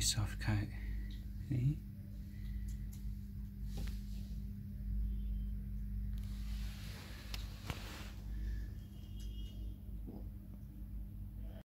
Soft coat. See?